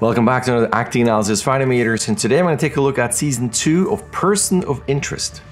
Welcome back to another acting analysis for Animators, and today I'm going to take a look at season 2 of Person of Interest.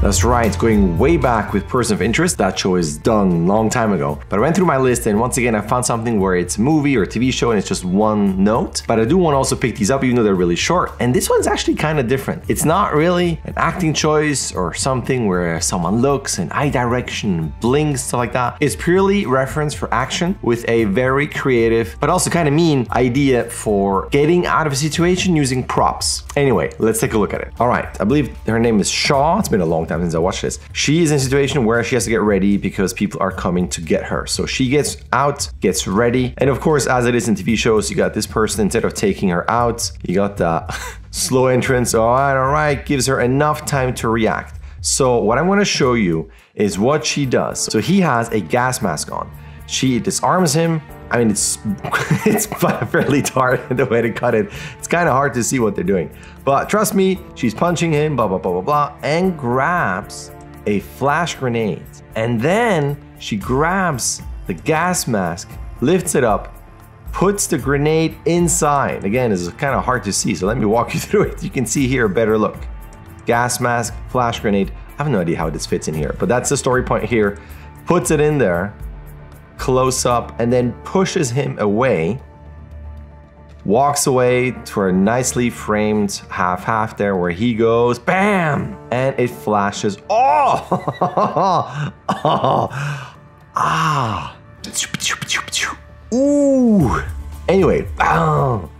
That's right, going way back with Person of Interest. That show is done long time ago. But I went through my list and once again I found something where it's a movie or TV show and it's just one note. But I do want to also pick these up even though they're really short. And this one's actually kind of different. It's not really an acting choice or something where someone looks and eye direction, blinks, stuff like that. It's purely reference for action with a very creative but also kind of mean idea for getting out of a situation using props. Anyway, let's take a look at it. All right, I believe her name is Shaw. It's been a long time since I watched this. She is in a situation where she has to get ready because people are coming to get her. So she gets out, gets ready. And of course, as it is in TV shows, you got this person, instead of taking her out, you got the slow entrance. All right, all right, gives her enough time to react. So what I'm to show you is what she does. So he has a gas mask on. She disarms him. I mean, it's it's fairly dark the way to cut it. It's kind of hard to see what they're doing. But trust me, she's punching him, blah, blah, blah, blah, blah, and grabs a flash grenade. And then she grabs the gas mask, lifts it up, puts the grenade inside. Again, it's kind of hard to see, so let me walk you through it. You can see here a better look. Gas mask, flash grenade. I have no idea how this fits in here, but that's the story point here. Puts it in there, close up, and then pushes him away. Walks away to a nicely framed half half there where he goes, bam! And it flashes. Oh! Ah! Ooh! Anyway, bam!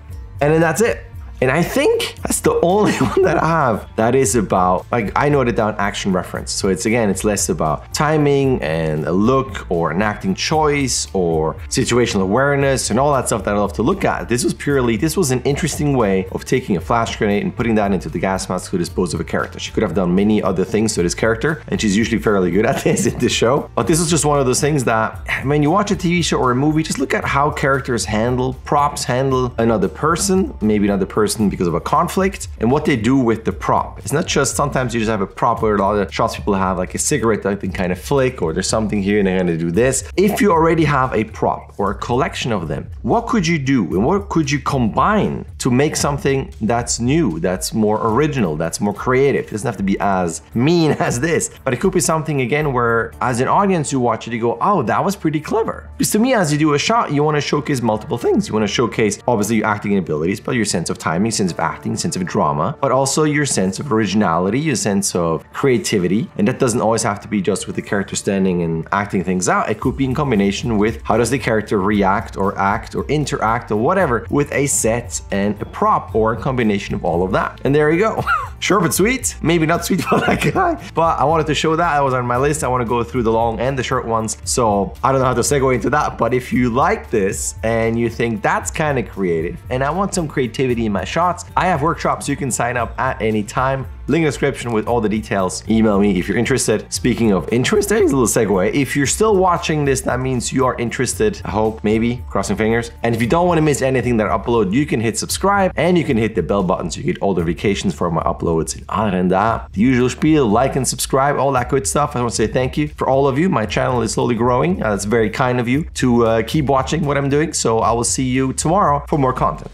And then that's it. And I think that's the only one that I have that is about, like I noted down action reference. So it's again, it's less about timing and a look or an acting choice or situational awareness and all that stuff that I love to look at. This was purely, this was an interesting way of taking a flash grenade and putting that into the gas mask to dispose of a character. She could have done many other things to this character and she's usually fairly good at this in this show. But this is just one of those things that when you watch a TV show or a movie, just look at how characters handle, props handle another person, maybe another person because of a conflict and what they do with the prop. It's not just sometimes you just have a prop where a lot of shots people have like a cigarette that they kind of flick or there's something here and they're gonna do this. If you already have a prop or a collection of them, what could you do and what could you combine to make something that's new, that's more original, that's more creative? It doesn't have to be as mean as this, but it could be something again where as an audience you watch it, you go, oh, that was pretty clever. Because to me, as you do a shot, you want to showcase multiple things. You want to showcase obviously your acting abilities, but your sense of timing, sense of acting, sense of drama, but also your sense of originality, your sense of creativity. And that doesn't always have to be just with the character standing and acting things out. It could be in combination with how does the character react or act or interact or whatever with a set and a prop or a combination of all of that. And there you go. Short but sweet. Maybe not sweet for that guy, but I wanted to show that. I was on my list. I want to go through the long and the short ones. So I don't know how to segue into that, but if you like this and you think that's kind of creative and I want some creativity in my shots, I have workshops you can sign up at any time. Link in the description with all the details. Email me if you're interested. Speaking of interest, there's a little segue. If you're still watching this, that means you are interested. I hope, maybe, crossing fingers. And if you don't want to miss anything that I upload, you can hit subscribe and you can hit the bell button so you get all the notifications for my uploads. And other than that, the usual spiel, like and subscribe, all that good stuff. I want to say thank you for all of you. My channel is slowly growing. Uh, that's very kind of you to uh, keep watching what I'm doing. So I will see you tomorrow for more content.